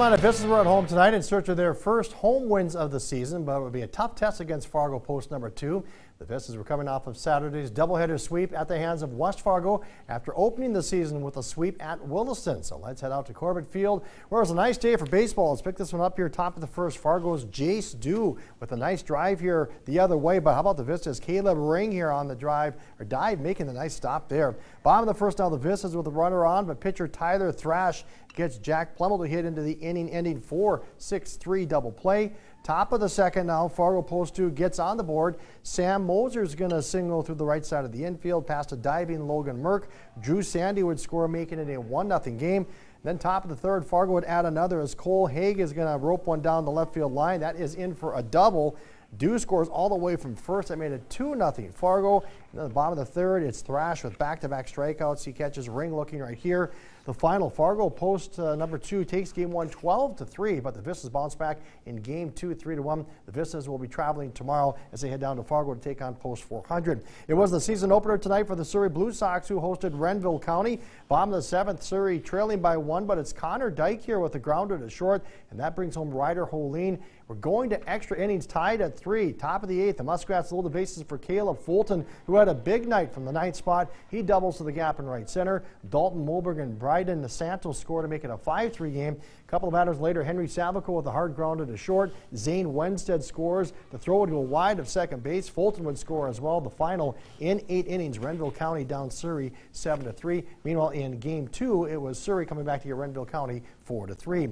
Minot Vistas were at home tonight in search of their first home wins of the season, but it would be a tough test against Fargo post number two. The Vistas were coming off of Saturday's doubleheader sweep at the hands of West Fargo after opening the season with a sweep at Williston. So let's head out to Corbett Field, where it was a nice day for baseball. Let's pick this one up here, top of the first. Fargo's Jace Dew with a nice drive here the other way. But how about the Vistas? Caleb Ring here on the drive or dive, making the nice stop there. Bottom of the first now, the Vistas with a runner on, but pitcher Tyler Thrash gets Jack Plummel to hit into the inning ending 4 6 3 double play. Top of the second now, Fargo Post 2 gets on the board. Sam Moser is going to single through the right side of the infield past a diving Logan Merck. Drew Sandy would score, making it a 1 0 game. Then top of the third, Fargo would add another as Cole Haig is going to rope one down the left field line. That is in for a double. Dew scores all the way from first. That made it 2 0 Fargo. And then the bottom of the third, it's Thrash with back to back strikeouts. He catches Ring looking right here. The final Fargo post uh, number two takes game one 12 to 3, but the Vistas bounce back in game two 3 to 1. The Vistas will be traveling tomorrow as they head down to Fargo to take on post 400. It was the season opener tonight for the Surrey Blue Sox who hosted Renville County. Bottom of the seventh, Surrey trailing by one, but it's Connor Dyke here with the grounder to short, and that brings home Ryder Holeen. We're going to extra innings tied at three. Top of the eighth, the Muskrats load the bases for Caleb Fulton, who had a big night from the ninth spot. He doubles to the gap in right center. Dalton Moberg and Bryden DeSantos score to make it a 5-3 game. A couple of batters later, Henry Savaco with a hard grounder to short. Zane Wenstead scores. The throw would go wide of second base. Fulton would score as well. The final in eight innings, Renville County down Surrey 7 3. Meanwhile, in game two, it was Surrey coming back to get Renville County 4 3.